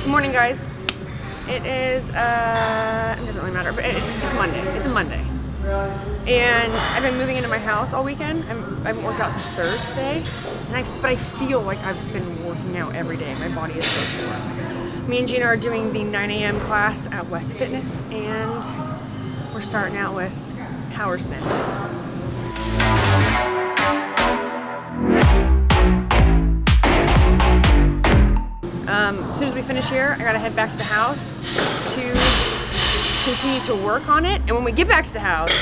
Good morning, guys. It is, uh, it doesn't really matter, but it's, it's Monday. It's a Monday. And I've been moving into my house all weekend. I'm, I haven't worked out since Thursday, and I, but I feel like I've been working out every day. My body is so sore. Me and Gina are doing the 9 a.m. class at West Fitness, and we're starting out with power snatches. Um, as soon as we finish here, I gotta head back to the house to continue to work on it. And when we get back to the house,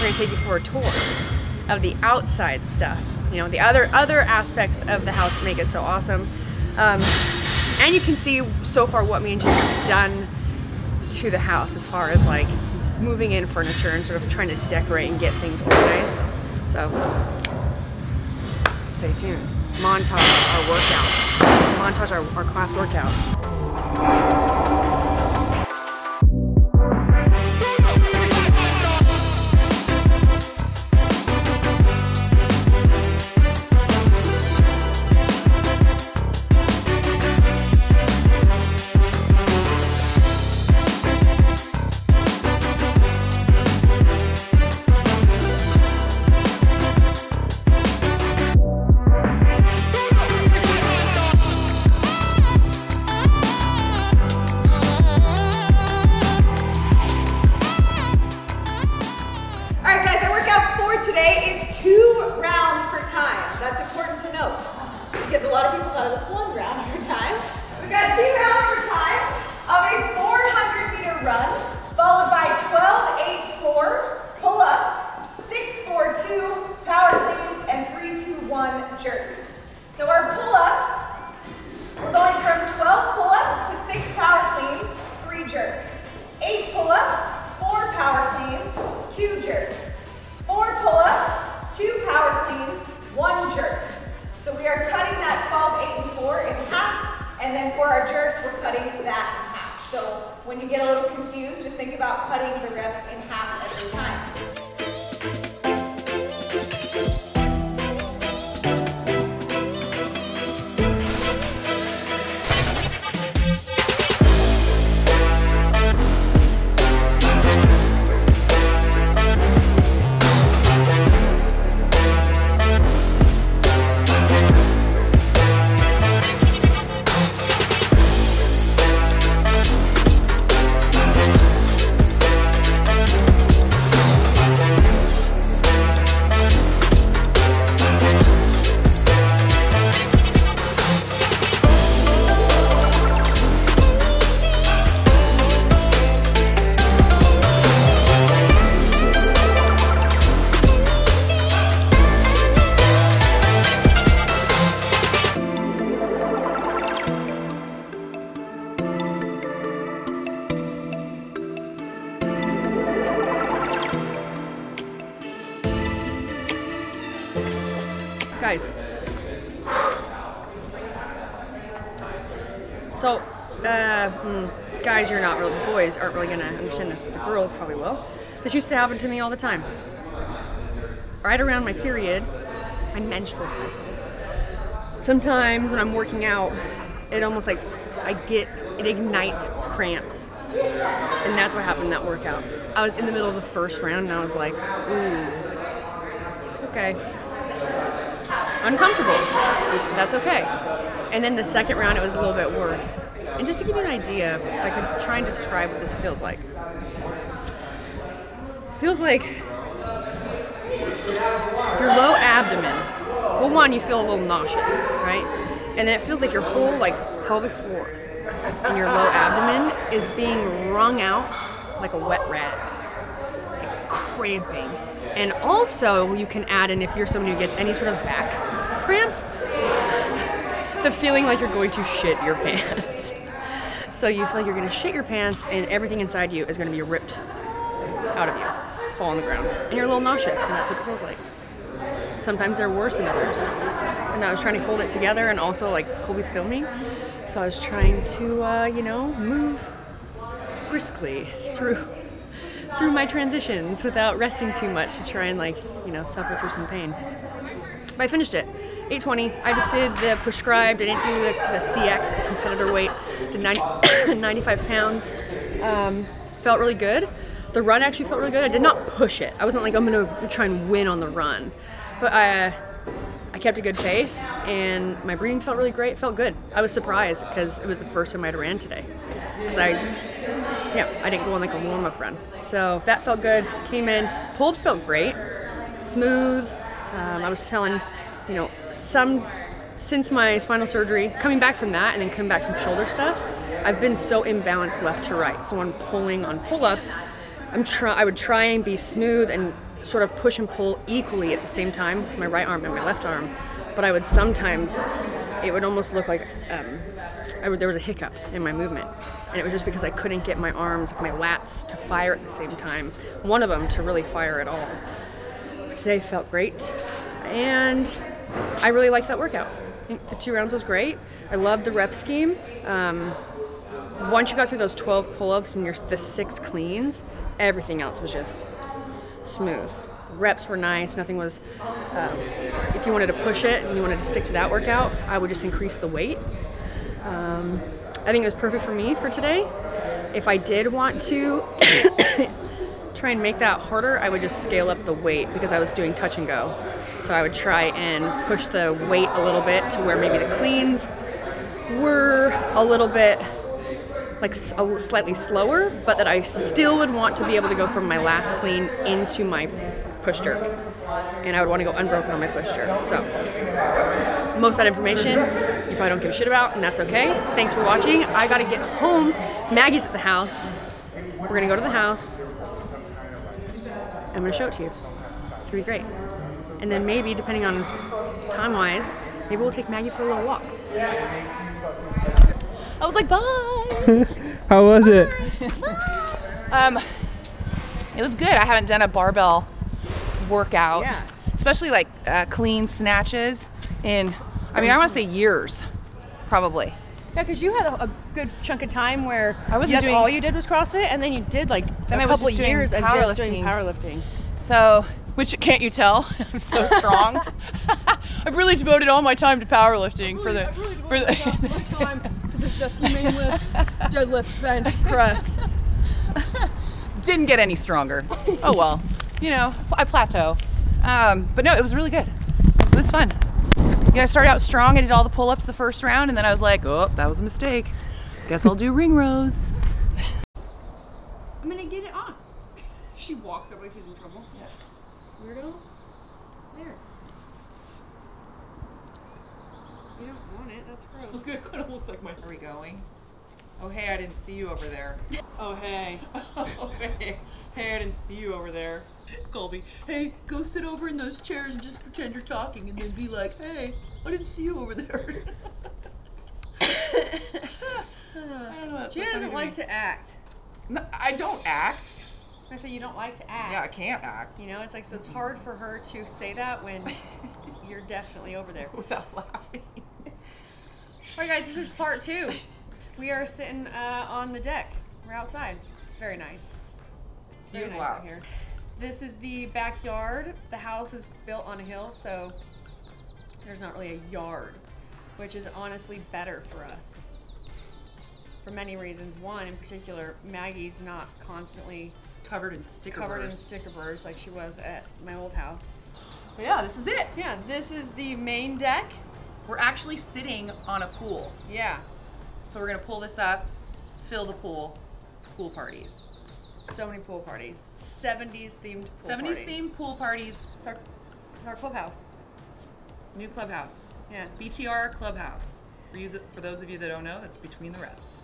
we're gonna take you for a tour of the outside stuff. You know, the other other aspects of the house that make it so awesome. Um, and you can see so far what me and Jim have done to the house as far as like moving in furniture and sort of trying to decorate and get things organized. So stay tuned. Montage our workout. Montage our, our class workout. One you get a little confused, just think about cutting the reps in half every time. So, uh, hmm, guys, you're not really, boys aren't really gonna understand this, but the girls probably will. This used to happen to me all the time. Right around my period, my menstrual cycle. Sometimes when I'm working out, it almost like I get, it ignites cramps. And that's what happened in that workout. I was in the middle of the first round and I was like, ooh, okay uncomfortable. That's okay. And then the second round, it was a little bit worse. And just to give you an idea, I could try and describe what this feels like. feels like your low abdomen. Well, one, you feel a little nauseous, right? And then it feels like your whole like pelvic floor and your low abdomen is being wrung out like a wet rag, like cramping. And also, you can add in if you're someone who gets any sort of back cramps, the feeling like you're going to shit your pants. so you feel like you're going to shit your pants, and everything inside you is going to be ripped out of you, fall on the ground, and you're a little nauseous, and that's what it feels like. Sometimes they're worse than others. And I was trying to hold it together, and also like Colby's filming, so I was trying to, uh, you know, move briskly through through my transitions without resting too much to try and like, you know, suffer through some pain. But I finished it. 820. I just did the prescribed. I didn't do the, the CX, the competitor weight. Did 90, 95 pounds. Um, felt really good. The run actually felt really good. I did not push it. I wasn't like I'm gonna try and win on the run, but I I kept a good pace and my breathing felt really great. It felt good. I was surprised because it was the first time I'd ran today. Cause I yeah I didn't go on like a warm up run, so that felt good. Came in. Pull-ups felt great, smooth. Um, I was telling you know some since my spinal surgery, coming back from that and then coming back from shoulder stuff, I've been so imbalanced left to right. So when pulling on pull-ups, I'm try I would try and be smooth and sort of push and pull equally at the same time, my right arm and my left arm. But I would sometimes, it would almost look like um, would, there was a hiccup in my movement. And it was just because I couldn't get my arms, my lats to fire at the same time. One of them to really fire at all. Today felt great. And I really liked that workout. The two rounds was great. I loved the rep scheme. Um, once you got through those 12 pull-ups and your the six cleans, everything else was just smooth. Reps were nice, nothing was, um, if you wanted to push it and you wanted to stick to that workout, I would just increase the weight. Um, I think it was perfect for me for today. If I did want to try and make that harder, I would just scale up the weight because I was doing touch and go. So I would try and push the weight a little bit to where maybe the cleans were a little bit like slightly slower, but that I still would want to be able to go from my last clean into my push jerk. And I would want to go unbroken on my push jerk. So most of that information you probably don't give a shit about, and that's okay. Thanks for watching. I gotta get home. Maggie's at the house. We're gonna go to the house. I'm gonna show it to you. It's gonna be great. And then maybe, depending on time-wise, maybe we'll take Maggie for a little walk. I was like, bye. How was it? um, it was good. I haven't done a barbell workout. Yeah. Especially like uh, clean snatches in, I mean, I want to say years, probably. Yeah, because you had a, a, good chunk of time where I wasn't that's doing, all you did was CrossFit, and then you did like then a I couple was just years doing of just doing powerlifting. So, which can't you tell? I'm so strong. I've really devoted all my time to powerlifting for the really for the time to the, the few main lifts, deadlift, bench, press. Didn't get any stronger. Oh well, you know, I plateau. Um, but no, it was really good. It was fun. You know, I started out strong. I did all the pull-ups the first round, and then I was like, oh, that was a mistake. Guess I'll do ring rows. I'm gonna get it on. She walked up like she's in trouble. Yeah. Weirdo. There. You don't want it. That's gross. Look, it kind of looks like my. Are we going? Oh hey, I didn't see you over there. Oh hey. oh hey, hey, I didn't see you over there. Colby, hey, go sit over in those chairs and just pretend you're talking, and then be like, hey, I didn't see you over there. I don't know. She doesn't like to act. No, I don't act. I say you don't like to act. Yeah, I can't act. You know, it's like so it's hard for her to say that when you're definitely over there without laughing. Alright guys, this is part two. We are sitting uh, on the deck. We're outside. It's very nice. Very nice out here. This is the backyard. The house is built on a hill, so there's not really a yard, which is honestly better for us. For many reasons. One in particular, Maggie's not constantly covered in sticker covered burrs. in sticker burrs like she was at my old house. But yeah, this is it. Yeah, this is the main deck. We're actually sitting on a pool. Yeah. So we're gonna pull this up, fill the pool, pool parties. So many pool parties. 70s themed pool 70s parties. themed pool parties. Our, our clubhouse. New clubhouse. Yeah. BTR clubhouse. For, you, for those of you that don't know, that's between the reps.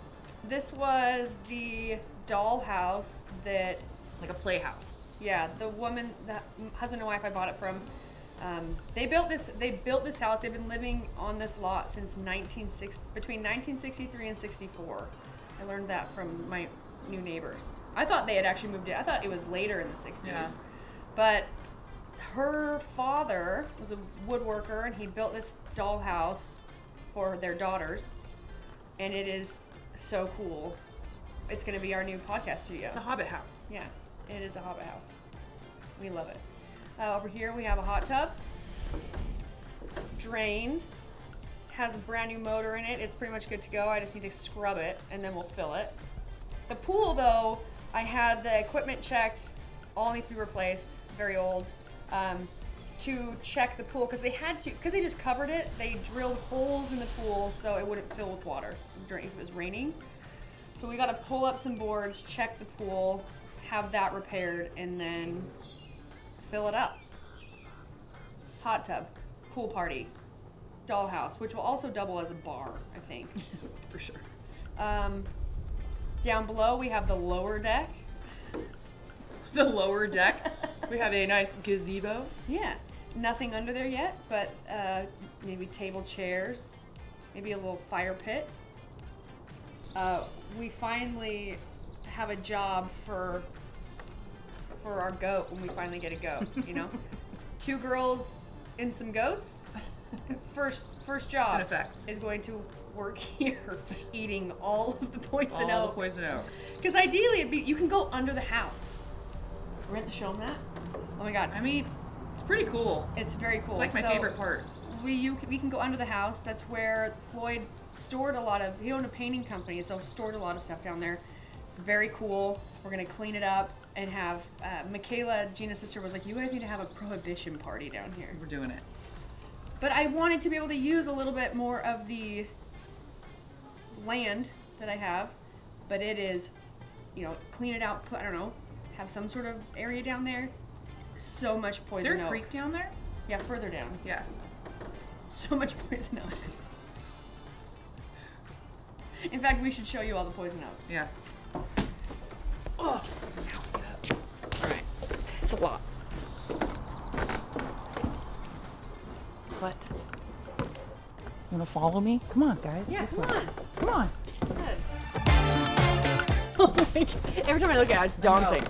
This was the dollhouse that. Like a playhouse. Yeah, the woman, the husband and wife I bought it from, um, they built this. They built this house. They've been living on this lot since 1960, between 1963 and 64. I learned that from my new neighbors. I thought they had actually moved it. I thought it was later in the 60s. Yeah. But her father was a woodworker and he built this dollhouse for their daughters. And it is so cool. It's going to be our new podcast studio. It's a hobbit house. Yeah, it is a hobbit house. We love it. Uh, over here we have a hot tub. drain. Has a brand new motor in it. It's pretty much good to go. I just need to scrub it and then we'll fill it. The pool though, I had the equipment checked. All needs to be replaced. Very old. Um, to check the pool because they had to because they just covered it. They drilled holes in the pool so it wouldn't fill with water during if it was raining. So we got to pull up some boards, check the pool, have that repaired, and then fill it up. Hot tub, pool party, dollhouse, which will also double as a bar, I think. For sure. Um, down below we have the lower deck. The lower deck. we have a nice gazebo. Yeah, nothing under there yet, but uh, maybe table chairs, maybe a little fire pit. Uh, we finally have a job for for our goat when we finally get a goat. You know, two girls and some goats. First first job is going to work here, eating all of the poison All the poison oak. Because ideally, it'd be, you can go under the house. We're going to show them that. Oh my god, I mean, it's pretty cool. it's very cool. It's like my So, favorite part. We you we can go under the house. That's where Floyd stored a lot of. He owned a painting company, so stored a lot of stuff down there. It's very cool. We're gonna clean it up and have uh, Michaela, Gina's sister, was like, "You guys need to have a prohibition party down here." We're doing it. But I wanted to be able to use a little bit more of the land that I have, but it is, you know, clean it out. Put I don't know, have some sort of area down there. So much Is poison there a oak. creek down there? Yeah, further down. Yeah. So much poison oak. In fact, we should show you all the poison oak. Yeah. It's a lot. What? You wanna follow me? Come on, guys. Yeah, This come way. on. Come on. Oh my God. Every time I look at it, it's daunting.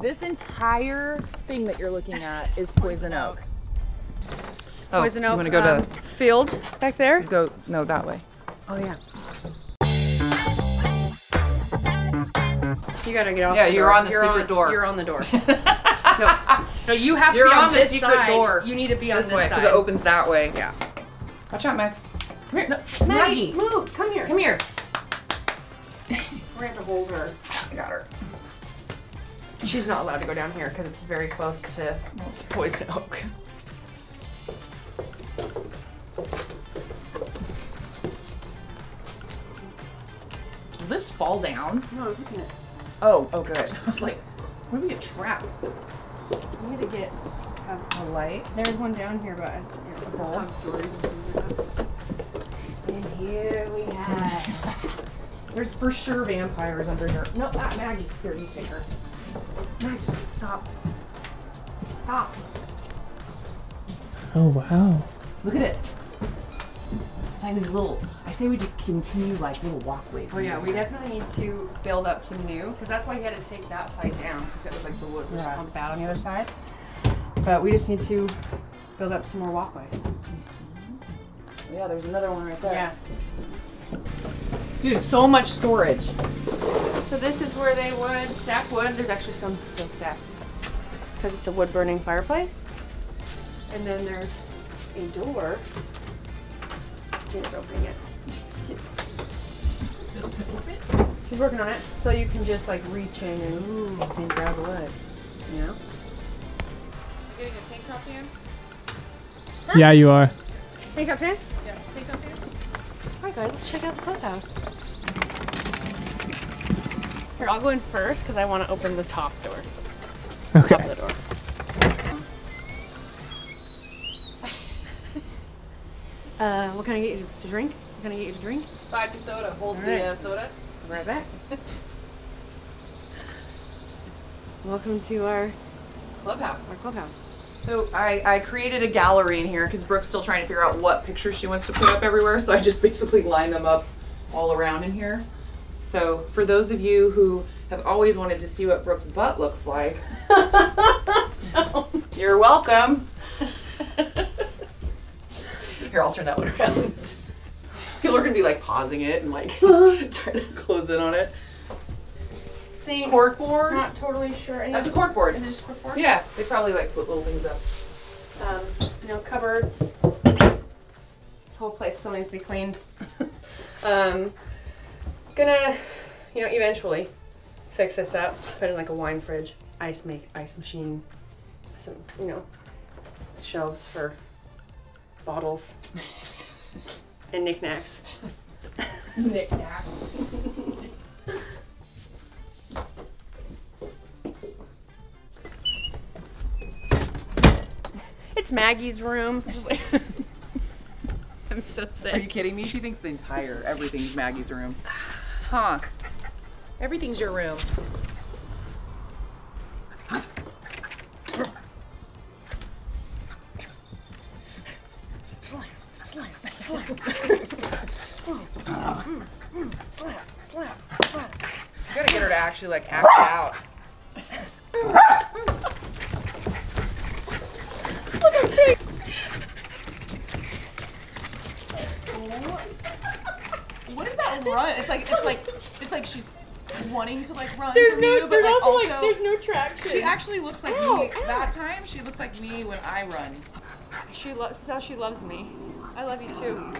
This entire thing that you're looking at is poison oak. Oh, poison oak. You wanna go to um, field back there? go no that way. Oh yeah. You gotta get off. Yeah, the you're door. on the you're secret on, door. You're on the door. no, no, you have You're to be on, on the this secret side. door. You need to be on this this, way side. because it opens that way. Yeah. Watch out, Max. Come here. No, Maggie, Maggie. move. Come here. Come here. We're gonna have to hold her. I got her. She's not allowed to go down here because it's very close to poison oak. Will this fall down? No, look at it. Oh, oh good. I was like, what if we get trapped? We need to get. A light. there's one down here, but it's a long story. And here we have. There's for sure vampires under here. No, not Maggie. Here, you take her. Maggie, stop. Stop. Oh wow. Look at it. Like these little. I say we just continue like little walkways. Oh yeah, we definitely need to build up some new because that's why he had to take that side down because it was like the wood was Yeah. on bad on the other side. But we just need to build up some more walkways. Yeah, there's another one right there. Yeah. Dude, so much storage. So this is where they would stack wood. There's actually some still stacked because it's a wood burning fireplace. And then there's a door. Gina's opening it. She's working on it, so you can just like reach in and, and grab wood. You know? Getting a tank top in? Yeah, you are. Tank top here. Yeah, tank top in. Alright guys, let's check out the clubhouse. Here, I'll go in first because I want to open the top door. Top of Okay. the door. Uh, what can I get you to drink? What can I get you to drink? Vodka soda. Hold Alright. the uh, soda. Be right back. Welcome to our, Clubhouse. our clubhouse. So I, I created a gallery in here because Brooke's still trying to figure out what pictures she wants to put up everywhere. So I just basically line them up all around in here. So for those of you who have always wanted to see what Brooke's butt looks like, you're welcome. Here, I'll turn that one around. People are gonna be like pausing it and like trying to close in on it. Sink. Corkboard. Not totally sure. I That's a corkboard. Is it just corkboard? Yeah, they probably like put little things up. Um, you know, cupboards. This whole place still needs to be cleaned. um, gonna, you know, eventually fix this up. Put in like a wine fridge, ice make ice machine, some, you know, shelves for bottles and knickknacks. Knickknacks. It's Maggie's room. I'm so sick. Are you kidding me? She thinks the entire everything's Maggie's room. Huh. Everything's your room. You gotta get her to actually like act it out. What is that run? It's like it's like it's like she's wanting to like run There's no, you, but there's like also, also like, there's no traction. she actually looks like Ow, me ow. that time. She looks like me when I run. She loves. This is how she loves me. I love you too.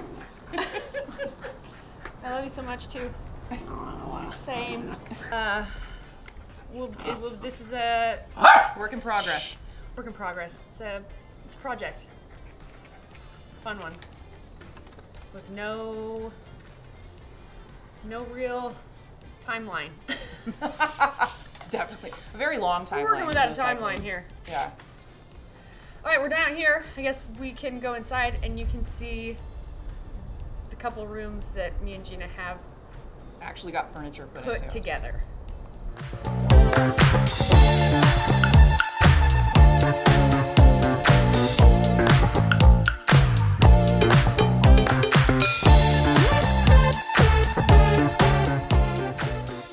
I love you so much too. Same. Uh, well, it, will this is a Work in progress. work in progress. It's a, it's a project. Fun one. With no, no real timeline. Definitely. A very long time. We're working without a timeline here. Yeah. All right, we're down here. I guess we can go inside and you can see the couple rooms that me and Gina have Actually got furniture put, put together.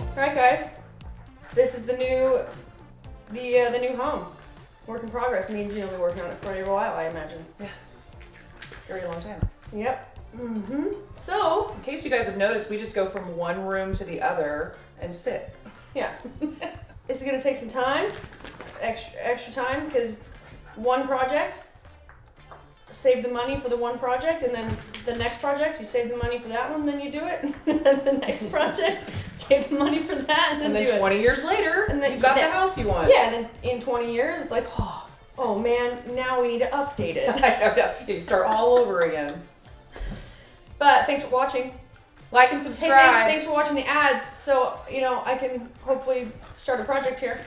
All right, guys. This is the new, the uh, the new home. Work in progress. Me and Gina will be working on it for a while, I imagine. Yeah. Very long time. Yep. Mm-hmm. So, In case you guys have noticed, we just go from one room to the other and sit. yeah, this is gonna take some time, extra extra time, because one project, save the money for the one project, and then the next project, you save the money for that one, then you do it. and the next project, save the money for that, and then, And then do 20 years later, And then you've got that- the house you want. Yeah, and then in 20 years, it's like, oh, oh man, now we need to update it. you start all over again. but thanks for watching. Like and Hey, thanks, subscribe. thanks for watching the ads. So you know I can hopefully start a project here.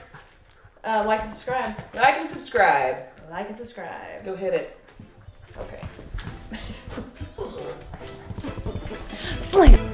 Uh, like and subscribe. Like and subscribe. Like and subscribe. Go hit it. Okay. Slam.